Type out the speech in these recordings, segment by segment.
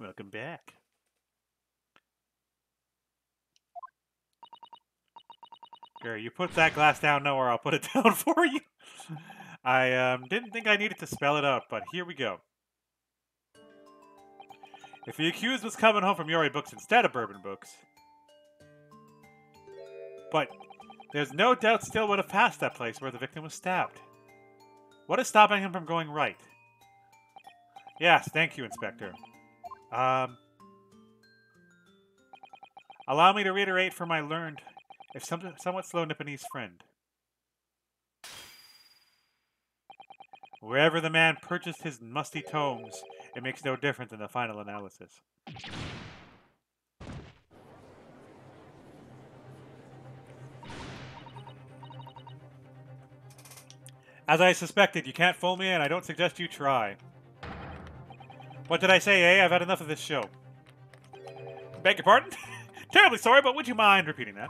Welcome back. Gary, you put that glass down now, or I'll put it down for you. I um, didn't think I needed to spell it out, but here we go. If the accused was coming home from Yori Books instead of Bourbon Books, but there's no doubt still would have passed that place where the victim was stabbed. What is stopping him from going right? Yes, thank you, Inspector. Um, allow me to reiterate for my learned, if some, somewhat slow Nipponese friend. Wherever the man purchased his musty tomes, it makes no difference in the final analysis. As I suspected, you can't fool me, and I don't suggest you try. What did I say, eh? I've had enough of this show. Beg your pardon? Terribly sorry, but would you mind repeating that?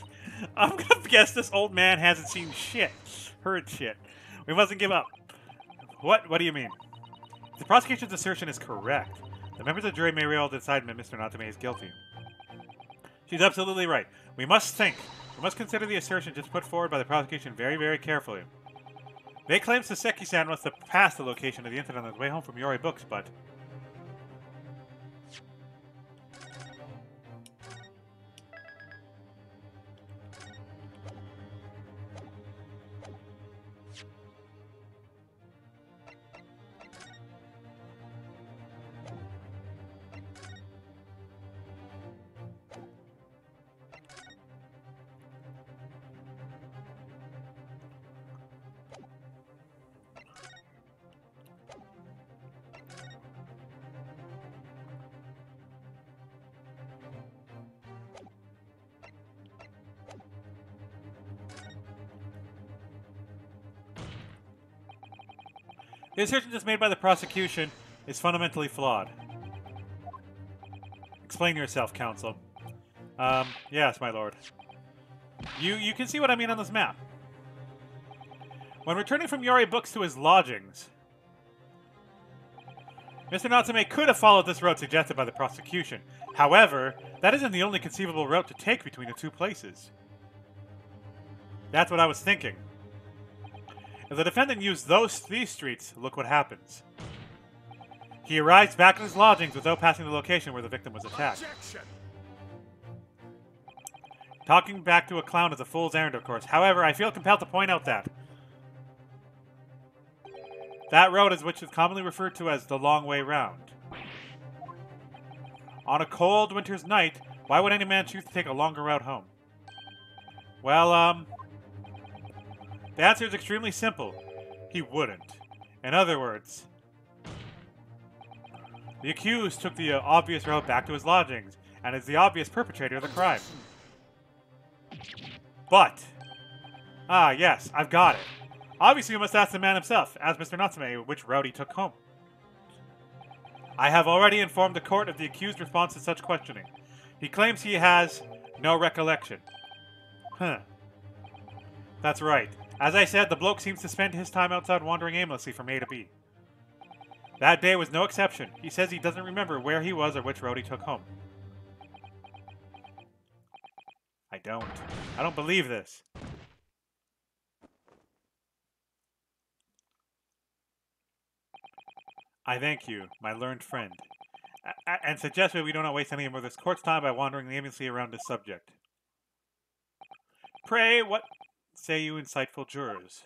I'm gonna guess this old man hasn't seen shit. Heard shit. We mustn't give up. What? What do you mean? The prosecution's assertion is correct. The members of the jury may well decide that Mr. Natsume is guilty. She's absolutely right. We must think. We must consider the assertion just put forward by the prosecution very, very carefully. They claim Soseki-san must have passed the location of the incident on his way home from Yori Books, but... The assertion just made by the prosecution is fundamentally flawed. Explain yourself, counsel. Um, yes, my lord. You you can see what I mean on this map. When returning from Yori Books to his lodgings, Mr. Natsume could have followed this route suggested by the prosecution. However, that isn't the only conceivable route to take between the two places. That's what I was thinking. If the defendant used those these streets, look what happens. He arrives back at his lodgings without passing the location where the victim was attacked. Objection. Talking back to a clown is a fool's errand, of course. However, I feel compelled to point out that that road is which is commonly referred to as the long way round. On a cold winter's night, why would any man choose to take a longer route home? Well, um, the answer is extremely simple. He wouldn't. In other words, the accused took the uh, obvious route back to his lodgings and is the obvious perpetrator of the crime. But, ah, yes, I've got it. Obviously, you must ask the man himself, as Mr. Natsume, which route he took home. I have already informed the court of the accused response to such questioning. He claims he has no recollection. Huh. That's right. As I said, the bloke seems to spend his time outside wandering aimlessly from A to B. That day was no exception. He says he doesn't remember where he was or which road he took home. I don't. I don't believe this. I thank you, my learned friend, and suggest that we do not waste any more of this court's time by wandering aimlessly around this subject. Pray, what say you insightful jurors?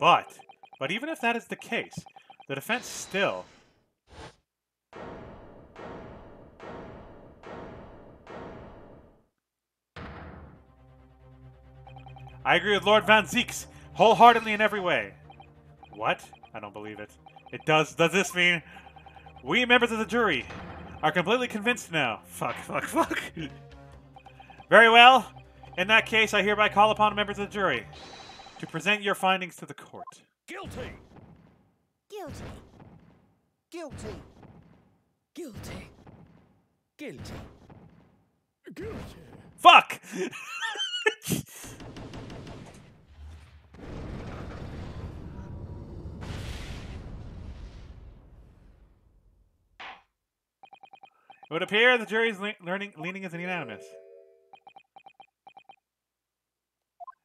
But, but even if that is the case, the defense still I agree with Lord Van Zieks wholeheartedly in every way. What? I don't believe it. It does. Does this mean we members of the jury are completely convinced now? Fuck, fuck, fuck. Very well. In that case, I hereby call upon members of the jury to present your findings to the court. Guilty! Guilty. Guilty. Guilty. Guilty. Guilty. Fuck! It would appear the jury's le learning, leaning is unanimous.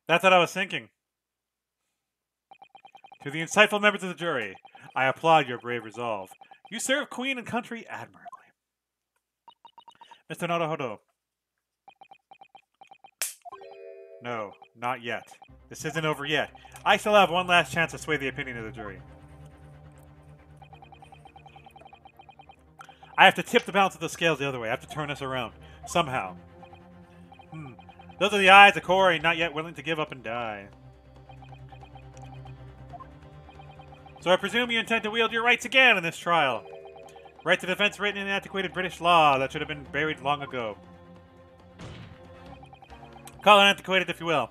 That's what I was thinking. To the insightful members of the jury, I applaud your brave resolve. You serve Queen and country admirably. Mr. Naruhodo. No, not yet. This isn't over yet. I still have one last chance to sway the opinion of the jury. I have to tip the balance of the scales the other way. I have to turn this around. Somehow. Hmm. Those are the eyes of Corey, not yet willing to give up and die. So I presume you intend to wield your rights again in this trial. Right to defense written in antiquated British law that should have been buried long ago. Call it antiquated if you will.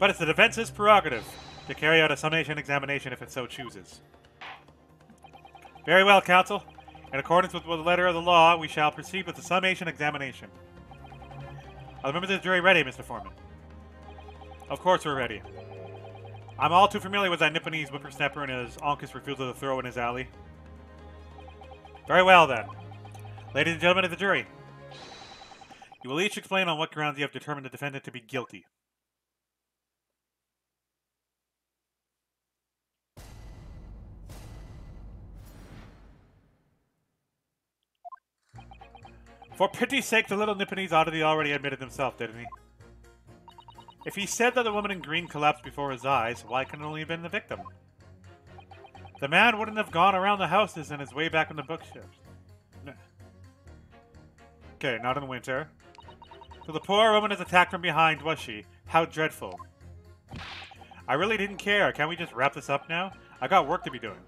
But it's the defense's prerogative to carry out a summation examination if it so chooses. Very well, counsel. In accordance with the letter of the law, we shall proceed with the summation examination. Members of the jury ready, Mr. Foreman? Of course we're ready. I'm all too familiar with that Nipponese whippersnapper and his onkus refusal to throw in his alley. Very well, then. Ladies and gentlemen of the jury, you will each explain on what grounds you have determined the defendant to be guilty. For pity's sake, the little Nipponese oddity already admitted himself, didn't he? If he said that the woman in green collapsed before his eyes, why can it only have been the victim? The man wouldn't have gone around the houses and his way back in the bookshelves. No. Okay, not in winter. So the poor woman is attacked from behind, was she? How dreadful. I really didn't care. Can we just wrap this up now? I got work to be doing.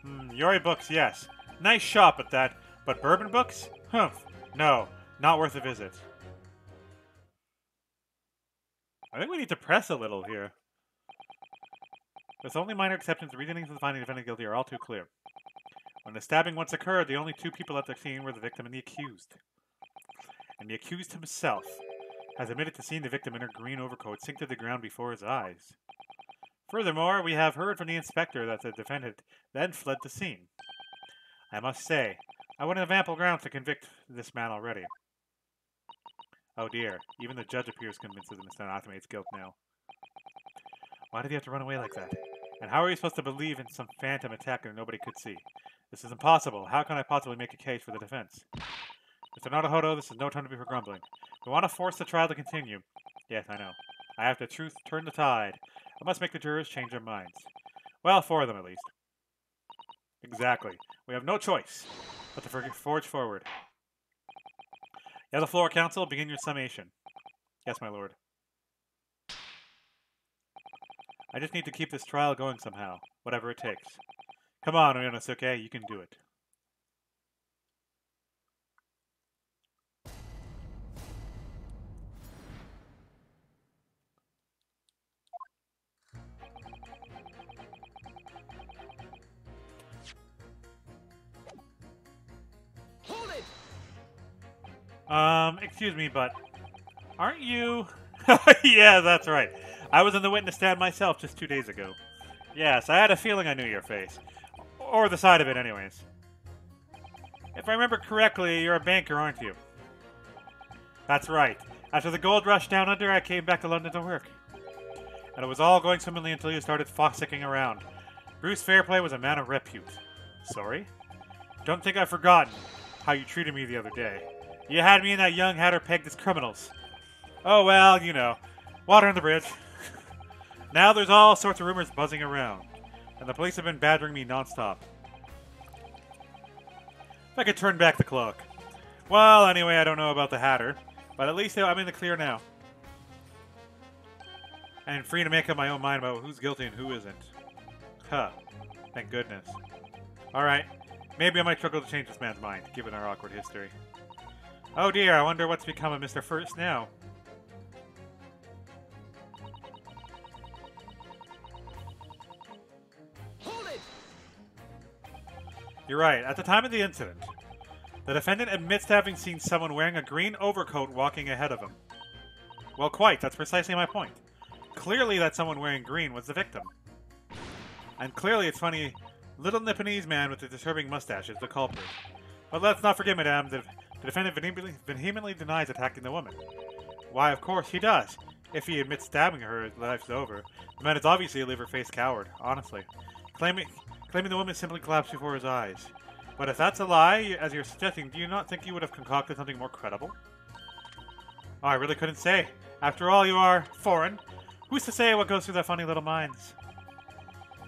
Hmm, Yori books, yes. Nice shop at that. But bourbon books? Humph. No, not worth a visit. I think we need to press a little here. With only minor exceptions, the reasonings for finding the defendant guilty are all too clear. When the stabbing once occurred, the only two people at the scene were the victim and the accused. And the accused himself has admitted to seeing the victim in her green overcoat sink to the ground before his eyes. Furthermore, we have heard from the inspector that the defendant then fled the scene. I must say, I wouldn't have ample grounds to convict this man already. Oh dear, even the judge appears convinced of Mr. Anathemate's guilt now. Why did he have to run away like that? And how are you supposed to believe in some phantom attacker nobody could see? This is impossible. How can I possibly make a case for the defense? Mr. Naruhodo, this is no time to be for grumbling. We want to force the trial to continue. Yes, I know. I have to truth turn the tide. I must make the jurors change their minds. Well, four of them at least. Exactly. We have no choice but to forge forward. Have the floor, council. Begin your summation. Yes, my lord. I just need to keep this trial going somehow, whatever it takes. Come on, Ryunosuke, you can do it. Um, excuse me, but aren't you? yeah, that's right. I was in the witness stand myself just two days ago. Yes, I had a feeling I knew your face. Or the side of it, anyways. If I remember correctly, you're a banker, aren't you? That's right. After the gold rush down under, I came back to London to work. And it was all going swimmingly until you started foxicking around. Bruce Fairplay was a man of repute. Sorry? Don't think I've forgotten how you treated me the other day. You had me and that young hatter pegged as criminals. Oh, well, you know. Water under the bridge. now there's all sorts of rumors buzzing around. And the police have been badgering me nonstop. If I could turn back the clock. Well, anyway, I don't know about the Hatter. But at least I'm in the clear now. And free to make up my own mind about who's guilty and who isn't. Huh. Thank goodness. Alright. Maybe I might struggle to change this man's mind, given our awkward history. Oh dear, I wonder what's become of Mr. First now. Hold it! You're right. At the time of the incident, the defendant admits to having seen someone wearing a green overcoat walking ahead of him. Well, quite. That's precisely my point. Clearly, that someone wearing green was the victim. And clearly, it's funny, little Nipponese man with the disturbing mustache is the culprit. But let's not forget, madame, that the defendant vehemently, vehemently denies attacking the woman. Why, of course he does. If he admits stabbing her, life's over. The man is obviously a liver-faced coward, honestly. Claiming, claiming the woman simply collapsed before his eyes. But if that's a lie, as you're suggesting, do you not think you would have concocted something more credible? Oh, I really couldn't say. After all, you are foreign. Who's to say what goes through their funny little minds?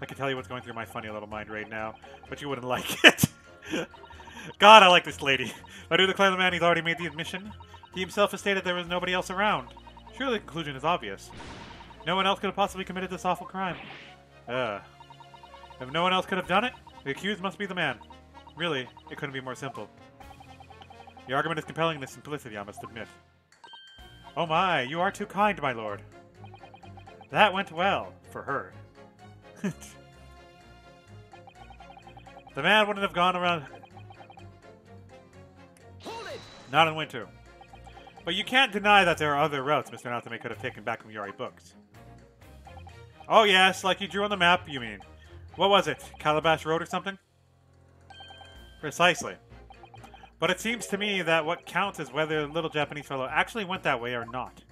I can tell you what's going through my funny little mind right now, but you wouldn't like it. God, I like this lady. If I do declare the man he's already made the admission, he himself has stated there was nobody else around. Surely the conclusion is obvious. No one else could have possibly committed this awful crime. Ugh. If no one else could have done it, the accused must be the man. Really, it couldn't be more simple. The argument is compelling in its simplicity, I must admit. Oh my, you are too kind, my lord. That went well, for her. the man wouldn't have gone around... Not in winter. But you can't deny that there are other routes Mr. Natsume could have taken back from Yori books. Oh yes, like you drew on the map, you mean. What was it? Calabash Road or something? Precisely. But it seems to me that what counts is whether the little Japanese fellow actually went that way or not.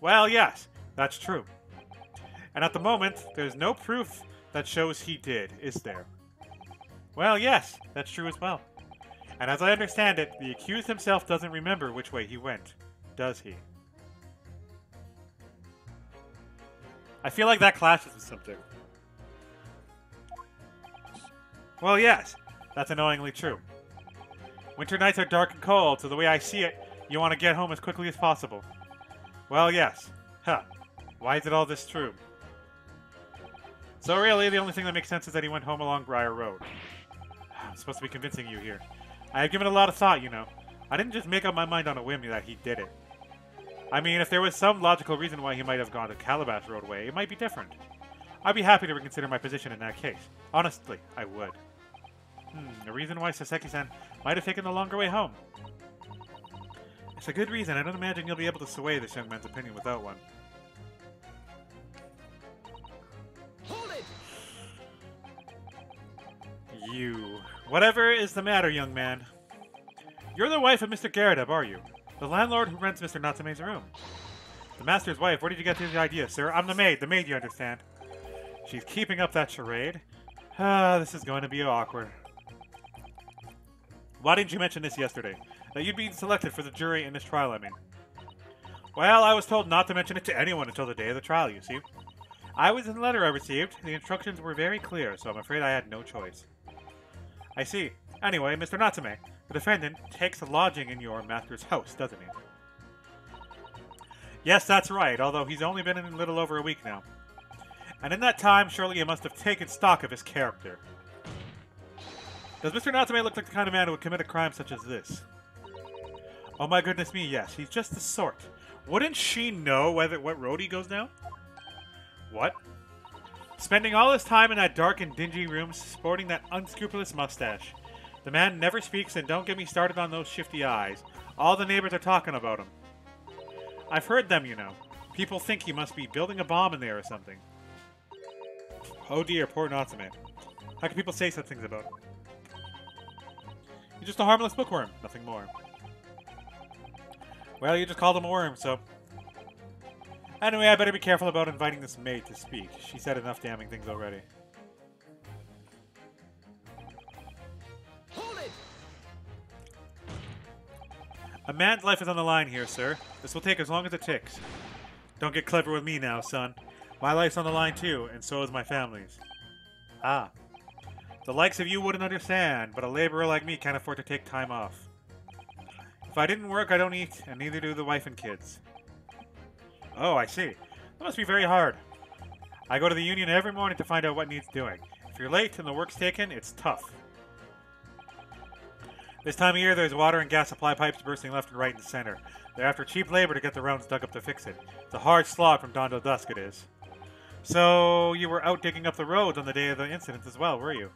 Well, yes, that's true. And at the moment, there's no proof that shows he did, is there? Well, yes, that's true as well. And as I understand it, the accused himself doesn't remember which way he went, does he? I feel like that clashes with something. Well, yes, that's annoyingly true. Winter nights are dark and cold, so the way I see it, you want to get home as quickly as possible. Well, yes. Huh. Why is it all this true? So really, the only thing that makes sense is that he went home along Briar Road. I'm supposed to be convincing you here. I have given a lot of thought, you know. I didn't just make up my mind on a whim that he did it. I mean, if there was some logical reason why he might have gone the Calabash Roadway, it might be different. I'd be happy to reconsider my position in that case. Honestly, I would. Hmm, a reason why Soseki-san might have taken the longer way home. It's a good reason. I don't imagine you'll be able to sway this young man's opinion without one. Hold it! You. Whatever is the matter, young man? You're the wife of Mr. Garrideb, are you? The landlord who rents Mr. Natsume's room. The master's wife, where did you get the idea, sir? I'm the maid, the maid, you understand. She's keeping up that charade. Ah, this is going to be awkward. Why didn't you mention this yesterday? That you'd been selected for the jury in this trial, I mean. Well, I was told not to mention it to anyone until the day of the trial, you see. I was in the letter I received. The instructions were very clear, so I'm afraid I had no choice. I see. Anyway, Mr. Natsume, the defendant takes a lodging in your master's house, doesn't he? Yes, that's right, although he's only been in a little over a week now. And in that time, surely he must have taken stock of his character. Does Mr. Natsume look like the kind of man who would commit a crime such as this? Oh my goodness me, yes, he's just the sort. Wouldn't she know whether what road he goes down? What? Spending all his time in that dark and dingy room, sporting that unscrupulous mustache. The man never speaks, and don't get me started on those shifty eyes. All the neighbors are talking about him. I've heard them, you know. People think he must be building a bomb in there or something. Oh dear, poor Natsume. How can people say such things about him? He's just a harmless bookworm, nothing more. Well, you just called him a worm, so... Anyway, I better be careful about inviting this maid to speak. She said enough damning things already. Hold it! A man's life is on the line here, sir. This will take as long as it takes. Don't get clever with me now, son. My life's on the line too, and so is my family's. Ah. The likes of you wouldn't understand, but a laborer like me can't afford to take time off. If I didn't work, I don't eat, and neither do the wife and kids. Oh, I see. That must be very hard. I go to the union every morning to find out what needs doing. If you're late and the work's taken, it's tough. This time of year, there's water and gas supply pipes bursting left and right in the center. They're after cheap labor to get the rounds dug up to fix it. It's a hard slog from dawn till dusk, it is. So, you were out digging up the roads on the day of the incident as well, were you?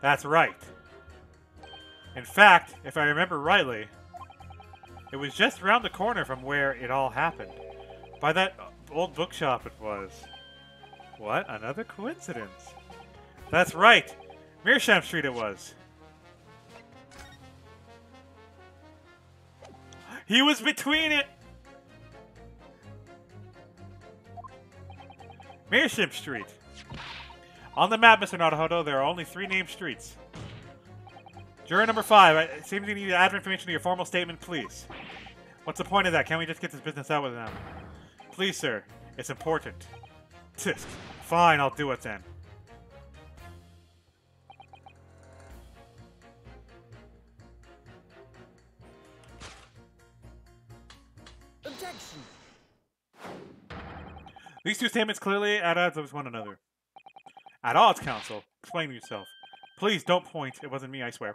That's right. In fact, if I remember rightly, it was just round the corner from where it all happened. By that old bookshop it was. What? Another coincidence. That's right! Meerschaum Street it was. He was between it! Meerschaum Street. On the map, Mr. Naruhodo, there are only three named streets. Juror number five, I- it seems you need to add information to your formal statement, please. What's the point of that? Can't we just get this business out with them? Please, sir. It's important. Tisk. Fine, I'll do it then. Objection. These two statements clearly at odds with one another. At odds, counsel. Explain yourself. Please don't point. It wasn't me, I swear.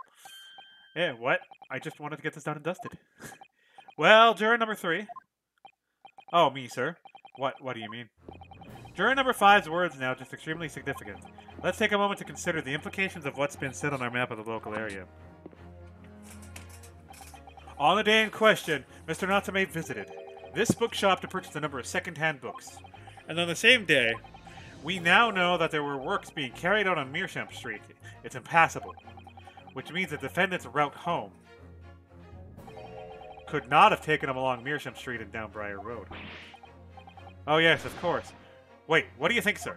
Yeah, what? I just wanted to get this done and dusted. well, juror number three. Oh, me, sir. What? What do you mean? Juror number five's words now just extremely significant. Let's take a moment to consider the implications of what's been said on our map of the local area. On the day in question, Mr. Natsume visited this bookshop to purchase a number of second-hand books. And on the same day, we now know that there were works being carried out on Meerschaum Street. It's impassable, which means the defendant's route home could not have taken him along Meerschaum Street and down Briar Road. Oh yes, of course. Wait, what do you think, sir?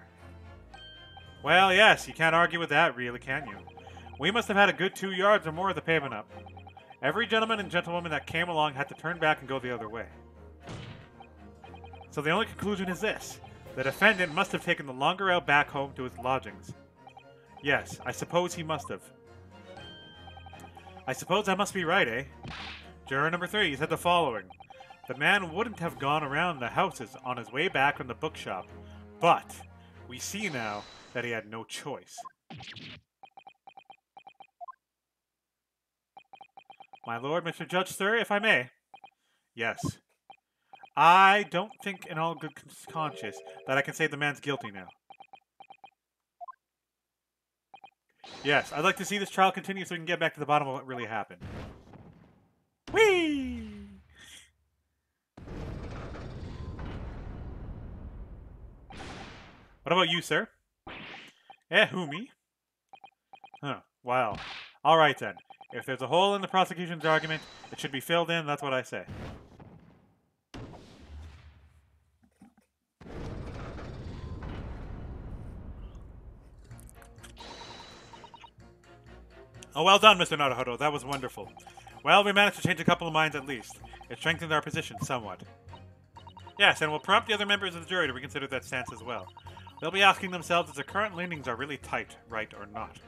Well, yes, you can't argue with that, really, can you? We must have had a good two yards or more of the pavement up. Every gentleman and gentlewoman that came along had to turn back and go the other way. So the only conclusion is this. The defendant must have taken the longer route back home to his lodgings. Yes, I suppose he must have. I suppose I must be right, eh? Juror number three said the following. The man wouldn't have gone around the houses on his way back from the bookshop, but we see now that he had no choice. My lord, Mr. Judge, sir, if I may. Yes. I don't think in all good conscience that I can say the man's guilty now. Yes, I'd like to see this trial continue so we can get back to the bottom of what really happened. Whee! What about you, sir? Eh, who, me? Huh, wow. Alright then. If there's a hole in the prosecution's argument, it should be filled in, that's what I say. Oh, well done, Mr. Naruhodo. That was wonderful. Well, we managed to change a couple of minds at least. It strengthened our position somewhat. Yes, and we'll prompt the other members of the jury to reconsider that stance as well. They'll be asking themselves if their current leanings are really tight, right or not.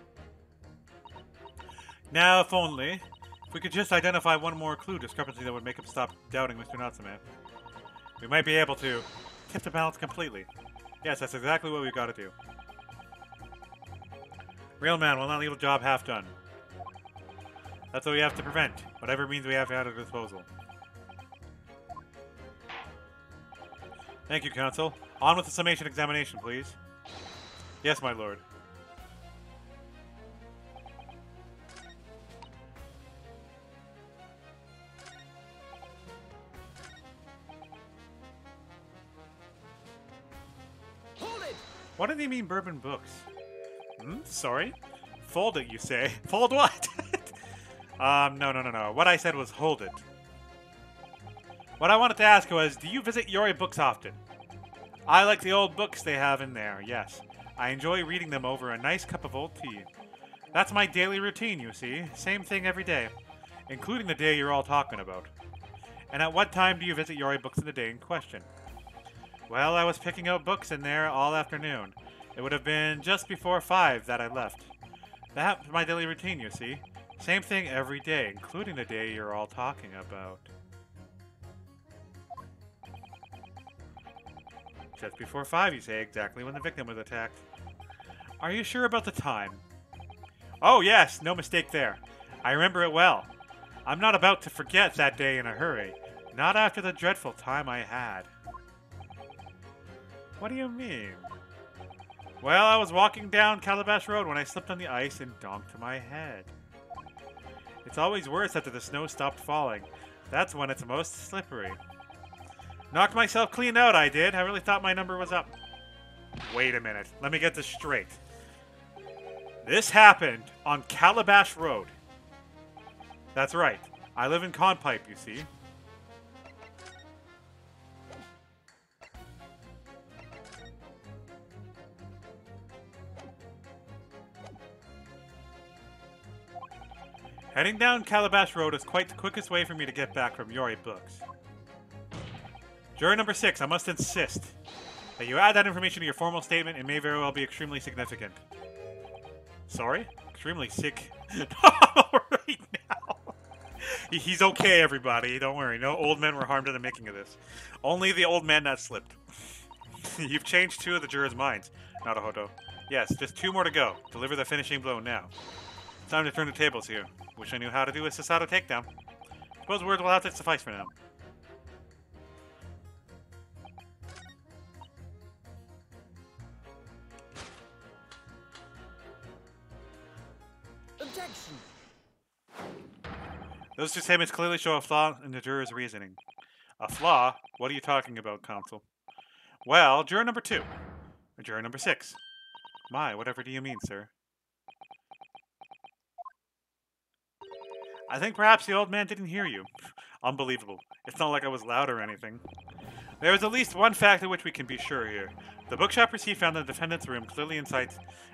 Now, if only, if we could just identify one more clue discrepancy that would make him stop doubting Mr. Natsume, we might be able to tip the balance completely. Yes, that's exactly what we've got to do. Real man will not leave a job half done. That's what we have to prevent, whatever means we have at our disposal. Thank you, Council. On with the summation examination, please. Yes, my lord. What do they mean, bourbon books? Hmm? Sorry? Fold it, you say? Fold what? um, no, no, no, no. What I said was hold it. What I wanted to ask was, do you visit Yori Books often? I like the old books they have in there, yes. I enjoy reading them over a nice cup of old tea. That's my daily routine, you see. Same thing every day, including the day you're all talking about. And at what time do you visit Yori Books in the day in question? Well, I was picking out books in there all afternoon. It would have been just before 5 that I left. That's my daily routine, you see. Same thing every day, including the day you're all talking about. Just before 5, you say, exactly when the victim was attacked. Are you sure about the time? Oh, yes, no mistake there. I remember it well. I'm not about to forget that day in a hurry. Not after the dreadful time I had. What do you mean? Well, I was walking down Calabash Road when I slipped on the ice and donked my head. It's always worse after the snow stopped falling. That's when it's most slippery. Knocked myself clean out, I did. I really thought my number was up. Wait a minute. Let me get this straight. This happened on Calabash Road. That's right. I live in Conpipe, you see. Heading down Calabash Road is quite the quickest way for me to get back from Yori Books. Jury number six, I must insist that you add that information to your formal statement. It may very well be extremely significant. Sorry? Extremely sick. right now. He's okay, everybody. Don't worry. No old men were harmed in the making of this. Only the old man that slipped. You've changed two of the jurors' minds, Naruhodo. Yes, just two more to go. Deliver the finishing blow now. Time to turn the tables here. Wish I knew how to do a Susato takedown. Suppose words will have to suffice for now. Objection! Those two statements clearly show a flaw in the juror's reasoning. A flaw? What are you talking about, counsel? Well, juror number two. Or juror number six. My, whatever do you mean, sir? I think perhaps the old man didn't hear you. Unbelievable. It's not like I was loud or anything. There is at least one fact of which we can be sure here. The bookshop receipt found in the defendant's room, clearly in sight,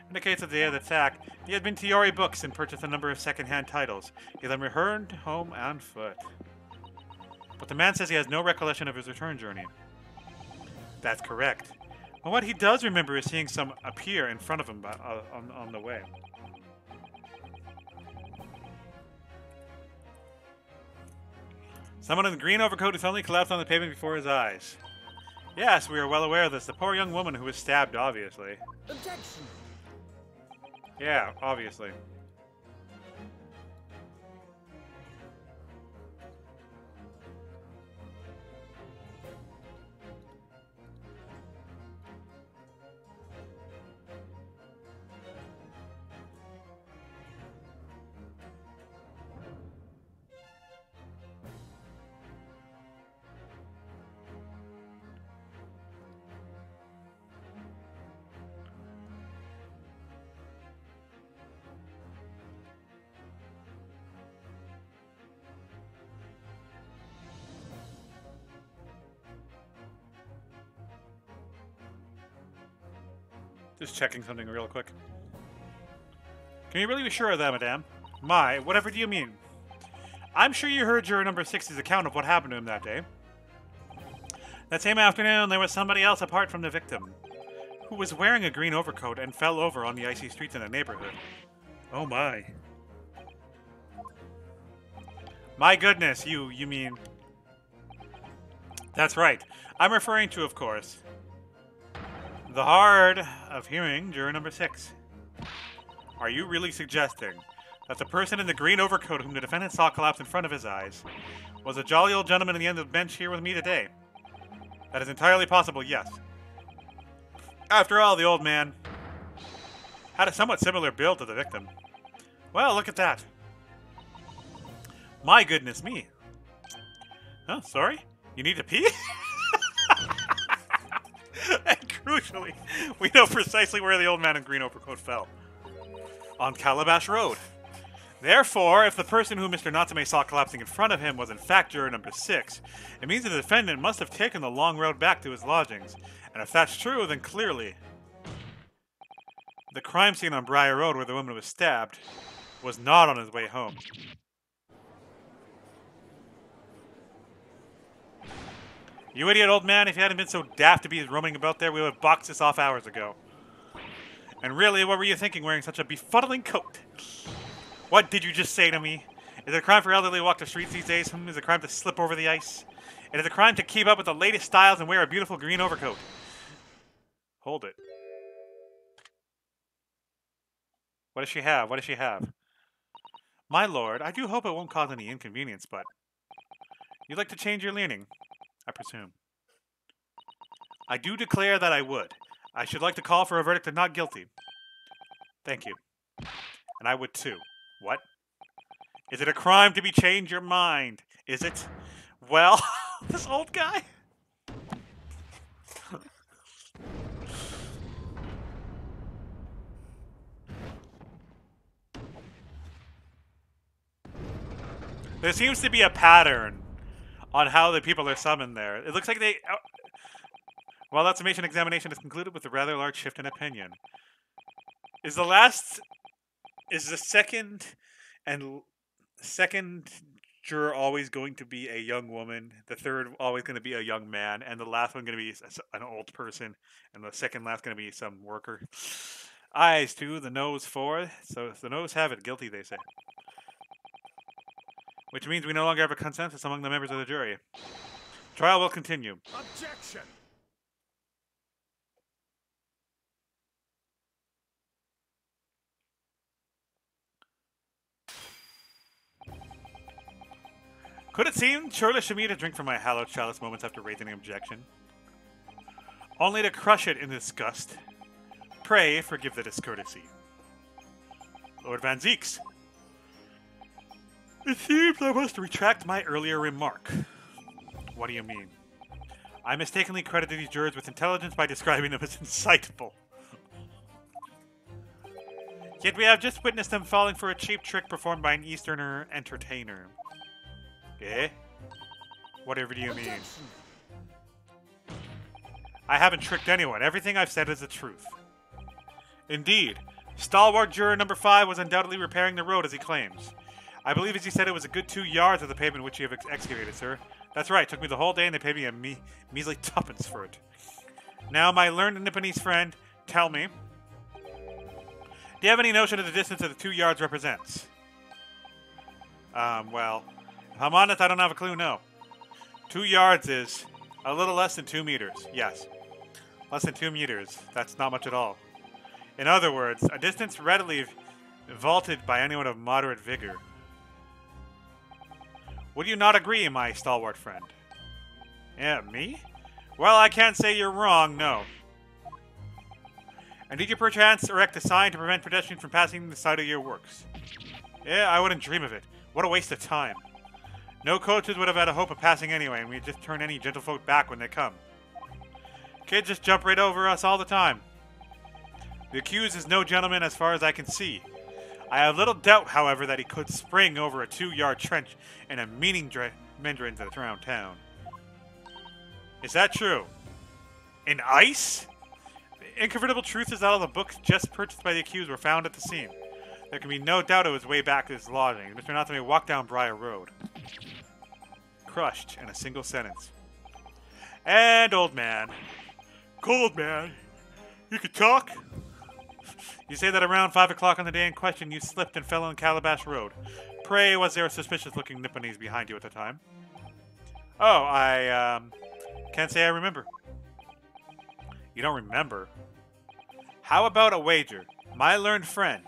indicates that the day of the attack, he had been to Yori Books and purchased a number of second-hand titles. He then returned home on foot. But the man says he has no recollection of his return journey. That's correct. But what he does remember is seeing some appear in front of him by, uh, on, on the way. Someone in the green overcoat who suddenly collapsed on the pavement before his eyes. Yes, we are well aware of this. The poor young woman who was stabbed, obviously. Objection! Yeah, obviously. Just checking something real quick. Can you really be sure of that, madame? My, whatever do you mean? I'm sure you heard juror number 60's account of what happened to him that day. That same afternoon, there was somebody else apart from the victim, who was wearing a green overcoat and fell over on the icy streets in the neighborhood. Oh my. My goodness, you, you mean... That's right. I'm referring to, of course, the hard of hearing, juror number six. Are you really suggesting that the person in the green overcoat whom the defendant saw collapse in front of his eyes was a jolly old gentleman at the end of the bench here with me today? That is entirely possible, yes. After all, the old man had a somewhat similar build to the victim. Well, look at that. My goodness me. Oh, sorry? You need to pee? crucially, we know precisely where the old man in green overcoat fell. On Calabash Road. Therefore, if the person who Mr. Natsume saw collapsing in front of him was in fact juror number six, it means the defendant must have taken the long road back to his lodgings. And if that's true, then clearly the crime scene on Briar Road where the woman was stabbed was not on his way home. You idiot old man, if you hadn't been so daft to be roaming about there, we would have boxed this off hours ago. And really, what were you thinking wearing such a befuddling coat? What did you just say to me? Is it a crime for elderly to walk the streets these days? Hmm, Is it a crime to slip over the ice? It is a crime to keep up with the latest styles and wear a beautiful green overcoat. Hold it. What does she have? What does she have? My lord, I do hope it won't cause any inconvenience, but... You'd like to change your leaning, I presume. I do declare that I would. I should like to call for a verdict of not guilty. Thank you. And I would too. What? Is it a crime to be change your mind? Is it? Well, this old guy. there seems to be a pattern on how the people are summoned there. It looks like they. Uh, while that summation examination is concluded with a rather large shift in opinion. Is the last. Is the second and second juror always going to be a young woman, the third always going to be a young man, and the last one going to be an old person, and the second last going to be some worker. Eyes two, the nose four. So if the nose have it, guilty, they say. Which means we no longer have a consensus among the members of the jury. Trial will continue. Objection! Could it seem churlish of me to drink from my hallowed chalice moments after raising an objection? Only to crush it in disgust. Pray forgive the discourtesy. Lord Van Zieks. It seems I must retract my earlier remark. What do you mean? I mistakenly credited these jurors with intelligence by describing them as insightful. Yet we have just witnessed them falling for a cheap trick performed by an Easterner entertainer. Eh? Whatever do you mean? I haven't tricked anyone. Everything I've said is the truth. Indeed, stalwart juror number five was undoubtedly repairing the road as he claims. I believe, as you said, it was a good two yards of the pavement which you have ex- excavated, sir. That's right. Took me the whole day, and they paid me a me- measly tuppence for it. Now, my learned Nipponese friend, tell me, do you have any notion of the distance that the two yards represents? Um, well, if I'm honest, I don't have a clue. No. Two yards is a little less than two meters. Yes. Less than two meters. That's not much at all. In other words, a distance readily vaulted by anyone of moderate vigor. Would you not agree, my stalwart friend? Yeah, me? Well, I can't say you're wrong, no. And did you perchance erect a sign to prevent pedestrians from passing the site of your works? Yeah, I wouldn't dream of it. What a waste of time. No coaches would have had a hope of passing anyway, and we'd just turn any gentlefolk back when they come. Kids just jump right over us all the time. The accused is no gentleman as far as I can see. I have little doubt, however, that he could spring over a two-yard trench in a meaning meandering that's around town. Is that true? In ice? The incontrovertible truth is that all the books just purchased by the accused were found at the scene. There can be no doubt it was way back at his lodging. Mr. Nathaniel walked down Briar Road. Crushed in a single sentence. And old man. Cold man. You could talk? You say that around five o'clock on the day in question you slipped and fell on Calabash Road. Pray, was there a suspicious-looking Nipponese behind you at the time? Oh, I, um, can't say I remember. You don't remember? How about a wager? My learned friend.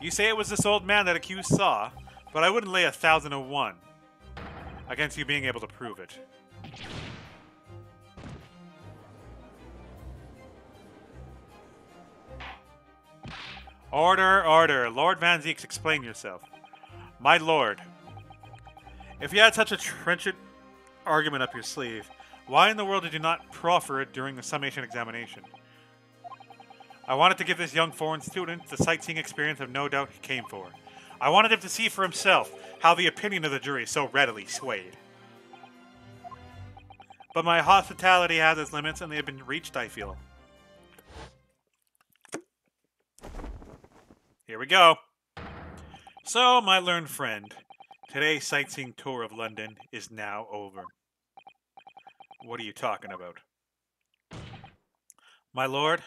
You say it was this old man that accused saw, but I wouldn't lay a thousand to one against you being able to prove it. Order, order. Lord Van Zieks, explain yourself. My lord, if you had such a trenchant argument up your sleeve, why in the world did you not proffer it during the summation examination? I wanted to give this young foreign student the sightseeing experience of no doubt he came for. I wanted him to see for himself how the opinion of the jury so readily swayed. But my hospitality has its limits, and they have been reached, I feel. Here we go. So, my learned friend, today's sightseeing tour of London is now over. What are you talking about? My lord,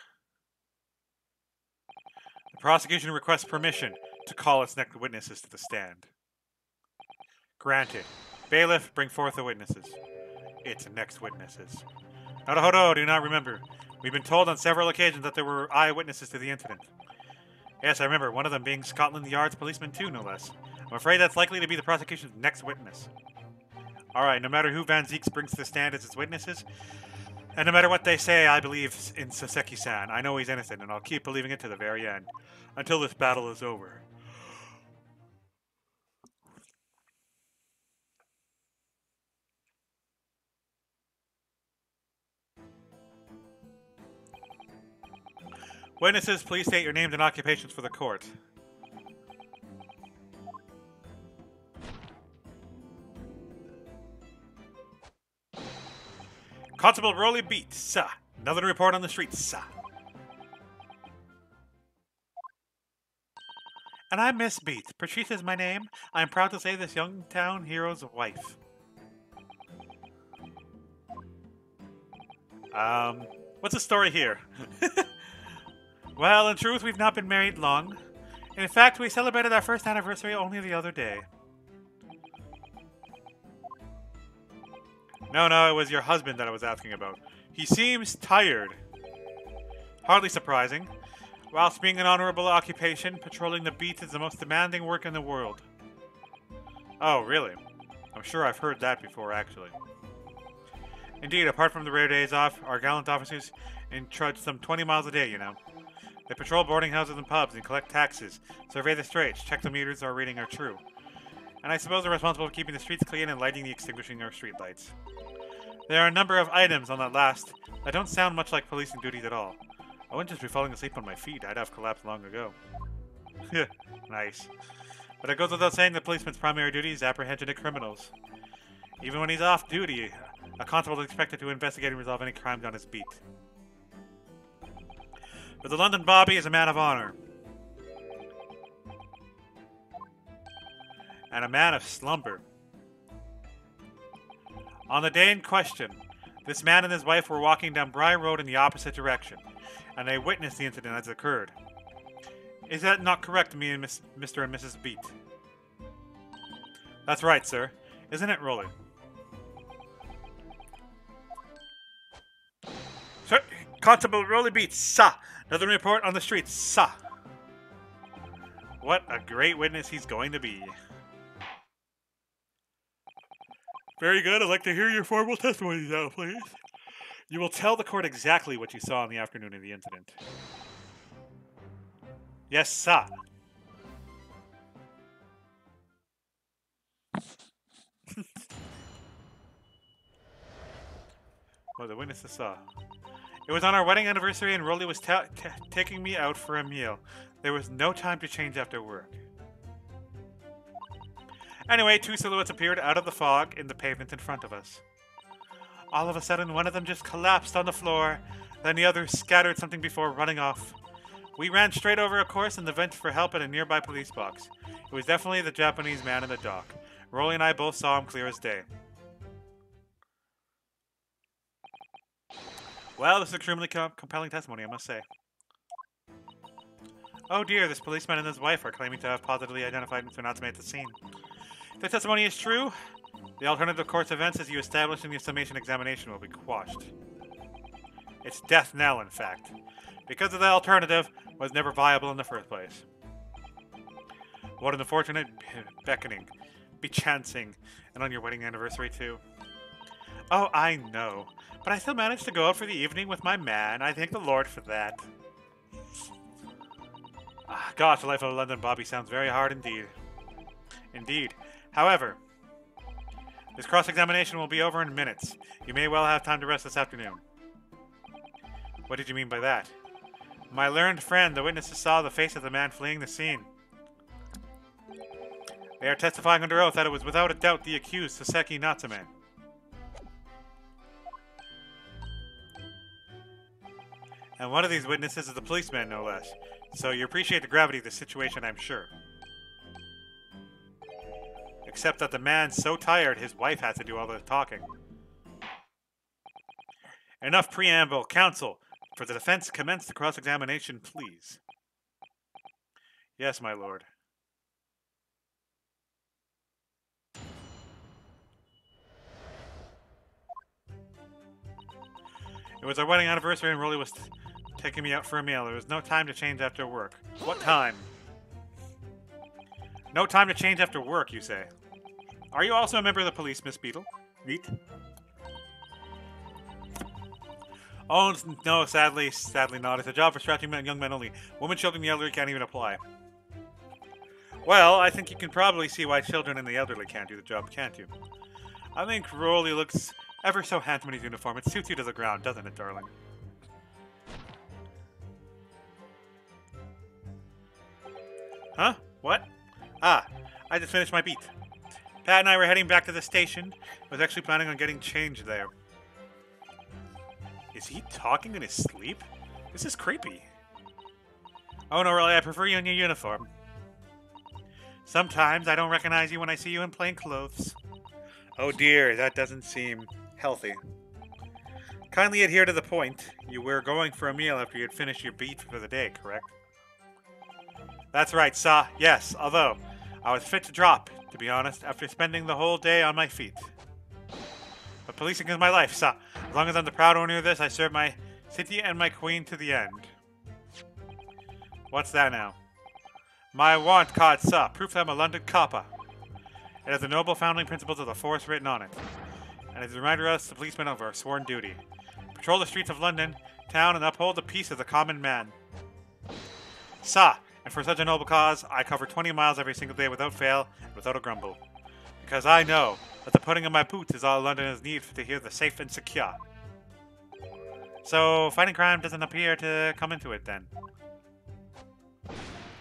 the prosecution requests permission to call its next witnesses to the stand. Granted. Bailiff, bring forth the witnesses. Its next witnesses. Naruhodo, do not remember? We've been told on several occasions that there were eyewitnesses to the incident. Yes, I remember, one of them being Scotland Yard's policeman too, no less. I'm afraid that's likely to be the prosecution's next witness. Alright, no matter who Van Zieks brings to the stand as its witnesses, and no matter what they say, I believe in Soseki-san. I know he's innocent, and I'll keep believing it to the very end. Until this battle is over. Witnesses, please state your names and occupations for the court. Constable Rolly Beat, sir. Nothing to report on the streets, sir. And I'm Miss Beats. Patrice is my name. I am proud to say this young town hero's wife. Um, what's the story here? well, in truth, we've not been married long. In fact, we celebrated our first anniversary only the other day. No, no, it was your husband that I was asking about. He seems tired. Hardly surprising. Whilst being an honorable occupation, patrolling the beat is the most demanding work in the world. Oh, really? I'm sure I've heard that before, actually. Indeed, apart from the rare days off, our gallant officers trudge some 20 miles a day, you know. They patrol boarding houses and pubs and collect taxes, survey the streets, check the meters our reading are true. And I suppose they're responsible for keeping the streets clean and lighting the extinguishing our streetlights. There are a number of items on that last that don't sound much like policing duties at all. I wouldn't just be falling asleep on my feet, I'd have collapsed long ago. nice. But it goes without saying the policeman's primary duty is apprehension of criminals. Even when he's off duty, a constable is expected to investigate and resolve any crimes on his beat. But the London Bobby is a man of honor. And a man of slumber. On the day in question, this man and his wife were walking down Briar Road in the opposite direction, and they witnessed the incident as it occurred. Is that not correct, me and Miss, Mr. and Mrs. Beat? That's right, sir. Isn't it, Rolly? Constable Rolly Beat, sir. Another report on the streets, sir. What a great witness he's going to be. Very good. I'd like to hear your formal testimony now, please. You will tell the court exactly what you saw on the afternoon of the incident. Yes, sir. what the witnesses saw. It was on our wedding anniversary, and Rolly was ta ta taking me out for a meal. There was no time to change after work. Anyway, two silhouettes appeared out of the fog in the pavement in front of us. All of a sudden, one of them just collapsed on the floor, then the other scattered something before running off. We ran straight over a course and the vent for help at a nearby police box. It was definitely the Japanese man in the dock. Rolly and I both saw him clear as day. Well, this is extremely com compelling testimony, I must say. Oh dear, this policeman and his wife are claiming to have positively identified Mr. Natsume at the scene. If the testimony is true, the alternative course of events as you established in the summation examination will be quashed. It's death knell, in fact, because the alternative was never viable in the first place. What an unfortunate beckoning, bechancing, and on your wedding anniversary too. Oh, I know, but I still managed to go out for the evening with my man. I thank the Lord for that. Ah, gosh, the life of a London Bobby sounds very hard indeed. Indeed. However, this cross-examination will be over in minutes. You may well have time to rest this afternoon. What did you mean by that? My learned friend, the witnesses saw the face of the man fleeing the scene. They are testifying under oath that it was without a doubt the accused, Soseki Natsume. And one of these witnesses is a policeman, no less. So you appreciate the gravity of the situation, I'm sure. Except that the man's so tired, his wife has to do all the talking. Enough preamble. Counsel, for the defense, commence the cross-examination, please. Yes, my lord. It was our wedding anniversary and Rolly was taking me out for a meal. There was no time to change after work. What time? No time to change after work, you say? Are you also a member of the police, Miss Beetle? Neat. Oh, no, sadly, sadly not. It's a job for scratching men, young men only. Women, children, the elderly can't even apply. Well, I think you can probably see why children and the elderly can't do the job, can't you? I think Rolly looks ever so handsome in his uniform. It suits you to the ground, doesn't it, darling? Huh? What? Ah, I just finished my beat. Pat and I were heading back to the station. I was actually planning on getting changed there. Is he talking in his sleep? This is creepy. Oh no, really, I prefer you in your uniform. Sometimes I don't recognize you when I see you in plain clothes. Oh dear, that doesn't seem healthy. Kindly adhere to the point. You were going for a meal after you had finished your beat for the day, correct? That's right, Sa. Yes, although I was fit to drop, to be honest, after spending the whole day on my feet. But policing is my life, Sa. As long as I'm the proud owner of this, I serve my city and my queen to the end. What's that now? My warrant card, Sa. Proof that I'm a London copper. It has the noble founding principles of the force written on it. And it's a reminder us, the policemen, of our sworn duty. Patrol the streets of London, town, and uphold the peace of the common man. Sa, and for such a noble cause, I cover 20 miles every single day without fail and without a grumble. Because I know that the putting of my boots is all Londoners need to hear the safe and secure. So, fighting crime doesn't appear to come into it then.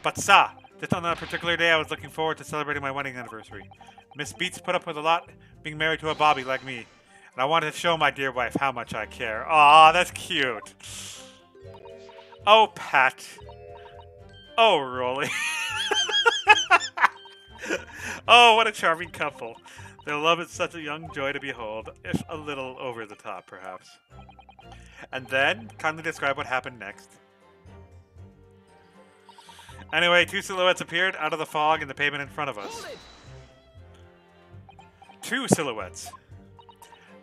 But Sa, just on that particular day, I was looking forward to celebrating my wedding anniversary. Miss Beats put up with a lot being married to a Bobby like me, and I wanted to show my dear wife how much I care. Aw, that's cute. Oh, Pat. Oh, Rolly. oh, what a charming couple. Their love is such a young joy to behold, if a little over the top, perhaps. And then, kindly describe what happened next. Anyway, two silhouettes appeared out of the fog in the pavement in front of us. Two silhouettes.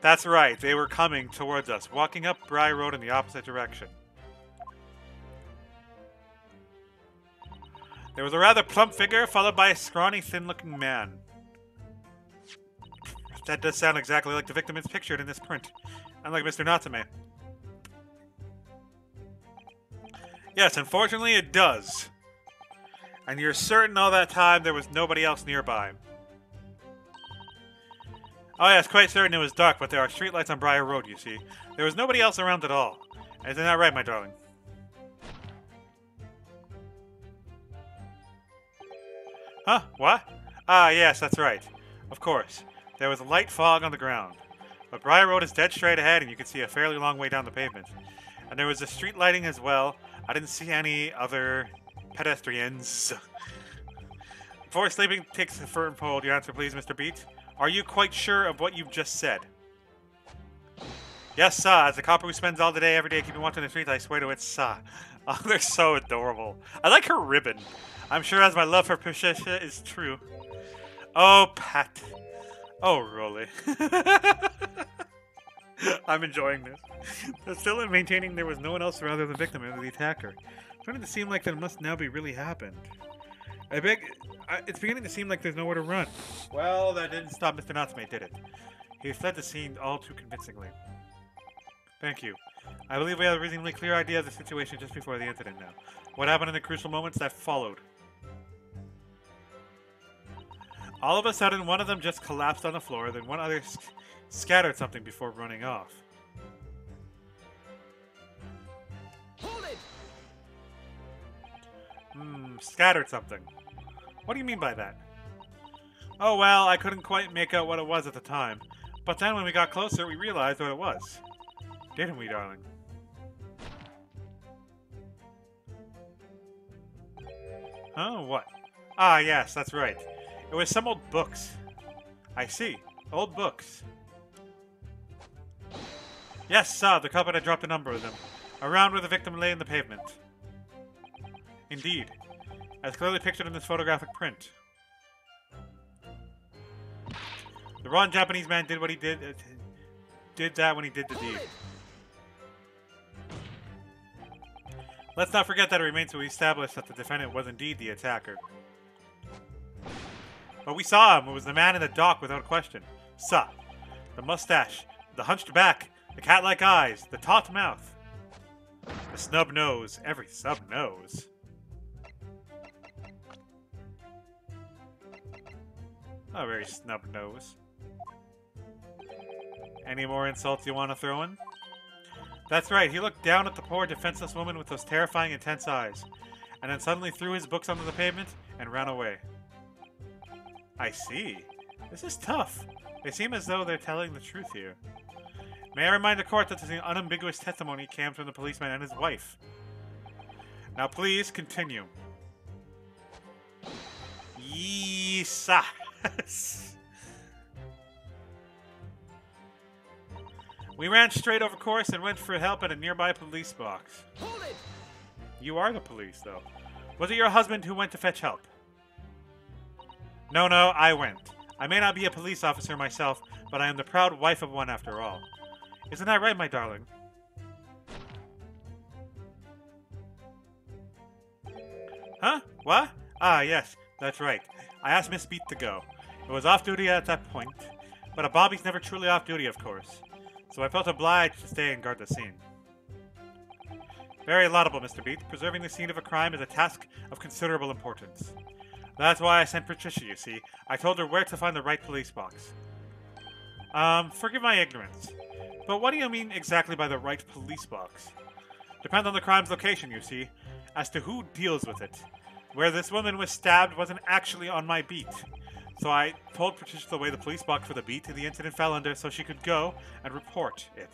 That's right, they were coming towards us, walking up Briar Road in the opposite direction. There was a rather plump figure, followed by a scrawny, thin-looking man. That does sound exactly like the victim is pictured in this print, unlike Mr. Natsume. Yes, unfortunately it does. And you're certain all that time there was nobody else nearby. Oh yes, quite certain it was dark, but there are streetlights on Briar Road, you see. There was nobody else around at all. Isn't that right, my darling? Huh? What? Ah, yes, that's right. Of course. There was a light fog on the ground. But Briar Road is dead straight ahead, and you can see a fairly long way down the pavement. And there was a street lighting as well. I didn't see any other pedestrians. Before sleeping takes a firm hold, your answer please, Mr. Beat. Are you quite sure of what you've just said? Yes, sir. As a copper who spends all the day, every day keeping watch on the streets, I swear to it, sir. Oh, they're so adorable. I like her ribbon. I'm sure as my love for Patricia is true. Oh, Pat. Oh, Rolly. I'm enjoying this. But still in maintaining there was no one else than the victim and the attacker. Starting to seem like that must now be really happened. I beg... I, it's beginning to seem like there's nowhere to run. Well, that didn't stop Mr. Natsume, did it? He fled the scene all too convincingly. Thank you. I believe we have a reasonably clear idea of the situation just before the incident now. What happened in the crucial moments that followed? All of a sudden, one of them just collapsed on the floor, then one other sc- scattered something before running off. Hmm, scattered something. What do you mean by that? Oh well, I couldn't quite make out what it was at the time. But then when we got closer, we realized what it was. Didn't we, darling? Oh, what? Ah, yes, that's right. It was some old books. I see. Old books. Yes, sir, the culprit had dropped a number of them. Around where the victim lay in the pavement. Indeed. As clearly pictured in this photographic print. The wrong Japanese man did what he did. Uh, did that when he did the deed. Let's not forget that it remains to be established that the defendant was indeed the attacker. But we saw him. It was the man in the dock without question. Sa. The mustache, the hunched back, the cat-like eyes, the taut mouth, the snub nose. Every sub nose. A very snub nose. Any more insults you want to throw in? That's right, he looked down at the poor, defenseless woman with those terrifying, intense eyes, and then suddenly threw his books onto the pavement and ran away. I see. This is tough. They seem as though they're telling the truth here. May I remind the court that this unambiguous testimony came from the policeman and his wife. Now please continue. Yisa. we ran straight over course and went for help at a nearby police box. Hold it! You are the police, though. Was it your husband who went to fetch help? No, no, I went. I may not be a police officer myself, but I am the proud wife of one after all. Isn't that right, my darling? Huh? What? Ah, yes, that's right. I asked Miss Beat to go. It was off duty at that point, but a Bobby's never truly off duty, of course. So I felt obliged to stay and guard the scene. Very laudable, Mr. Beat. Preserving the scene of a crime is a task of considerable importance. That's why I sent Patricia, you see. I told her where to find the right police box. Um, forgive my ignorance. But what do you mean exactly by the right police box? Depends on the crime's location, you see, as to who deals with it. Where this woman was stabbed wasn't actually on my beat. So I told Patricia the way the police box for the beat and the incident fell under so she could go and report it.